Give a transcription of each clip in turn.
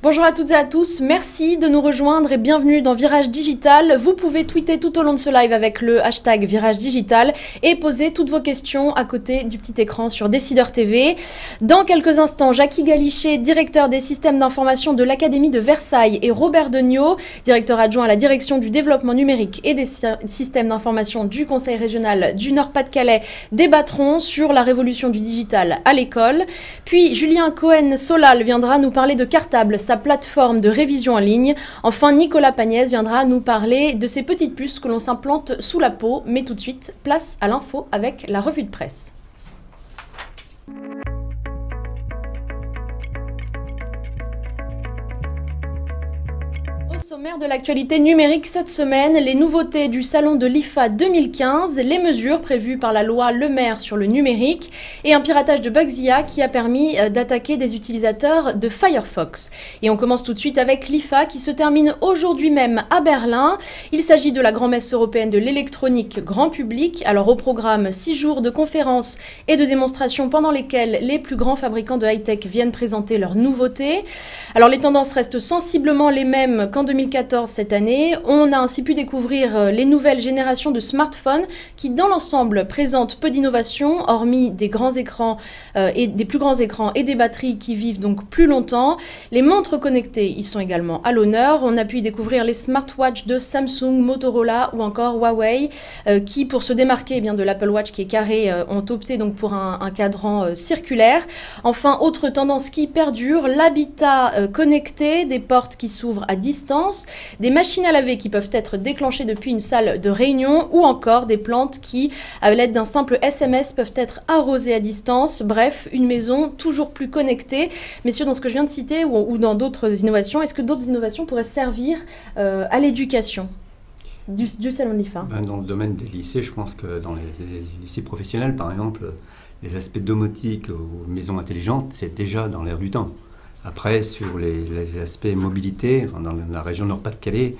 Bonjour à toutes et à tous, merci de nous rejoindre et bienvenue dans Virage Digital. Vous pouvez tweeter tout au long de ce live avec le hashtag Virage Digital et poser toutes vos questions à côté du petit écran sur Décideur TV. Dans quelques instants, Jackie Galichet, directeur des systèmes d'information de l'Académie de Versailles et Robert Degnaud, directeur adjoint à la direction du développement numérique et des systèmes d'information du Conseil régional du Nord-Pas-de-Calais débattront sur la révolution du digital à l'école. Puis Julien Cohen-Solal viendra nous parler de cartable sa plateforme de révision en ligne. Enfin, Nicolas Pagnès viendra nous parler de ces petites puces que l'on s'implante sous la peau. Mais tout de suite, place à l'info avec la revue de presse. Sommaire de l'actualité numérique cette semaine, les nouveautés du salon de l'IFA 2015, les mesures prévues par la loi Le Maire sur le numérique et un piratage de Bugzilla qui a permis euh, d'attaquer des utilisateurs de Firefox. Et on commence tout de suite avec l'IFA qui se termine aujourd'hui même à Berlin. Il s'agit de la grand-messe européenne de l'électronique grand public. Alors au programme, six jours de conférences et de démonstrations pendant lesquelles les plus grands fabricants de high-tech viennent présenter leurs nouveautés. Alors les tendances restent sensiblement les mêmes qu'en 2015 2014 cette année. On a ainsi pu découvrir euh, les nouvelles générations de smartphones qui, dans l'ensemble, présentent peu d'innovations, hormis des grands écrans euh, et des plus grands écrans et des batteries qui vivent donc plus longtemps. Les montres connectées y sont également à l'honneur. On a pu y découvrir les smartwatches de Samsung, Motorola ou encore Huawei, euh, qui, pour se démarquer eh bien, de l'Apple Watch qui est carré, ont opté donc pour un, un cadran circulaire. Enfin, autre tendance qui perdure, l'habitat connecté, des portes qui s'ouvrent à distance des machines à laver qui peuvent être déclenchées depuis une salle de réunion ou encore des plantes qui, à l'aide d'un simple SMS, peuvent être arrosées à distance. Bref, une maison toujours plus connectée. Messieurs, dans ce que je viens de citer ou, dans d'autres innovations, est-ce que d'autres innovations pourraient servir euh, à l'éducation du, salon de ben, Dans le domaine des lycées, je pense que dans les, lycées professionnels, par exemple, les aspects domotiques ou maisons intelligentes, c'est déjà dans l'air du temps. Après, sur les, aspects mobilité, dans la région Nord-Pas-de-Calais,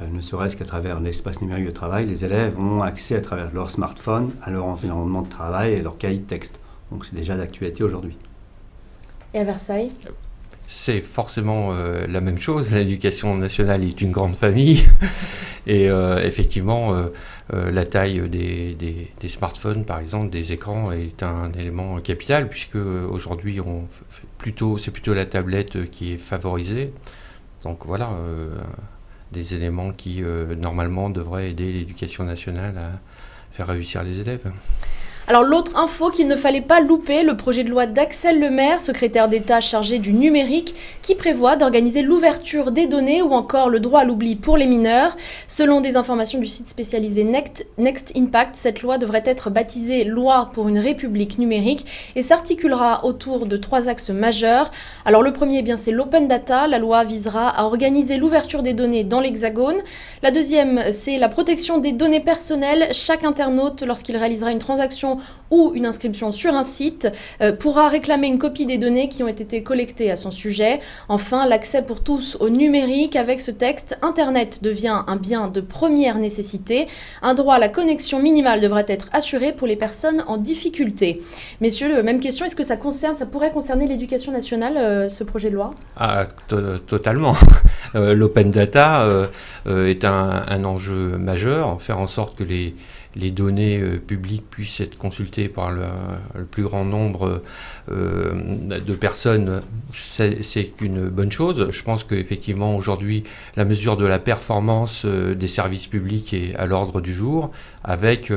euh, ne serait-ce qu'à travers l'espace numérique de travail, les élèves ont accès à travers leur smartphone à leur environnement de travail et leur cahier de texte. Donc c'est déjà d'actualité aujourd'hui. Et à Versailles? C'est forcément euh, la même chose. L'éducation nationale est une grande famille. Et euh, effectivement, la taille des, smartphones, par exemple, des écrans, est un élément capital, puisque aujourd'hui, plutôt, c'est plutôt la tablette qui est favorisée. Donc voilà, euh, des éléments qui euh, normalement devraient aider l'éducation nationale à faire réussir les élèves. Alors l'autre info qu'il ne fallait pas louper, le projet de loi d'Axel Lemaire, secrétaire d'État chargé du numérique, qui prévoit d'organiser l'ouverture des données ou encore le droit à l'oubli pour les mineurs. Selon des informations du site spécialisé Next, Next Impact, cette loi devrait être baptisée Loi pour une République numérique et s'articulera autour de trois axes majeurs. Alors le premier, eh bien c'est l'open data. La loi visera à organiser l'ouverture des données dans l'Hexagone. La deuxième, c'est la protection des données personnelles. Chaque internaute, lorsqu'il réalisera une transaction ou une inscription sur un site euh, pourra réclamer une copie des données qui ont été collectées à son sujet. Enfin, l'accès pour tous au numérique avec ce texte, Internet devient un bien de première nécessité. Un droit à la connexion minimale devrait être assuré pour les personnes en difficulté. Messieurs, même question, est-ce que ça concerne, ça pourrait concerner l'éducation nationale, euh, ce projet de loi? Ah, Totalement. Euh, l'open data est un, un, enjeu majeur, faire en sorte que les les données euh, publiques puissent être consultées par le, plus grand nombre euh, de personnes, c'est une bonne chose. Je pense qu'effectivement, aujourd'hui, la mesure de la performance euh, des services publics est à l'ordre du jour, avec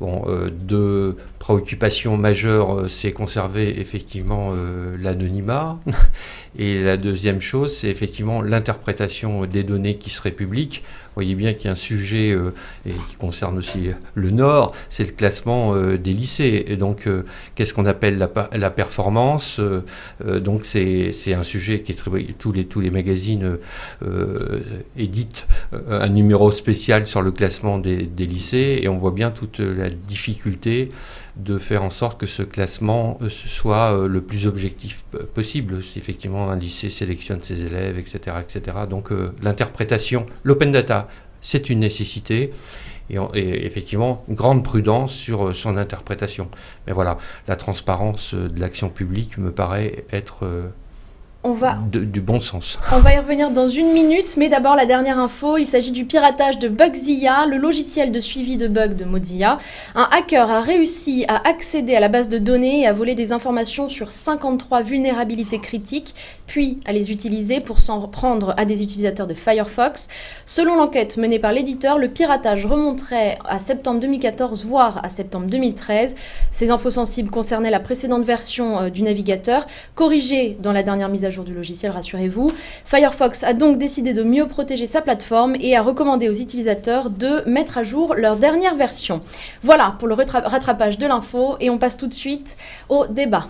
bon, deux préoccupations majeures, c'est conserver effectivement l'anonymat, et la deuxième chose, c'est effectivement l'interprétation des données qui seraient publiques. Vous voyez bien qu'il y a un sujet euh, et qui concerne aussi le Nord, c'est le classement euh, des lycées. Et donc, euh, qu'est-ce qu'on appelle la, la performance Donc, c'est un sujet qui est très, tous les tous les magazines éditent un numéro spécial sur le classement des, des lycées, et on voit bien toute la difficulté de faire en sorte que ce classement soit le plus objectif possible. Si effectivement un lycée sélectionne ses élèves, etc., etc. Donc, l'interprétation, l'open data c'est une nécessité. Et, effectivement, une grande prudence sur euh, son interprétation. Mais voilà, la transparence euh, de l'action publique me paraît être euh, On va, du bon sens. On va y revenir dans une minute, mais d'abord la dernière info, il s'agit du piratage de Bugzilla, le logiciel de suivi de bugs de Mozilla. Un hacker a réussi à accéder à la base de données et à voler des informations sur 53 vulnérabilités critiques, puis à les utiliser pour s'en prendre à des utilisateurs de Firefox. Selon l'enquête menée par l'éditeur, le piratage remonterait à septembre 2014, voire à septembre 2013. Ces infos sensibles concernaient la précédente version euh, du navigateur, corrigée dans la dernière mise à jour du logiciel, rassurez-vous. Firefox a donc décidé de mieux protéger sa plateforme et a recommandé aux utilisateurs de mettre à jour leur dernière version. Voilà pour le rattrapage de l'info et on passe tout de suite au débat.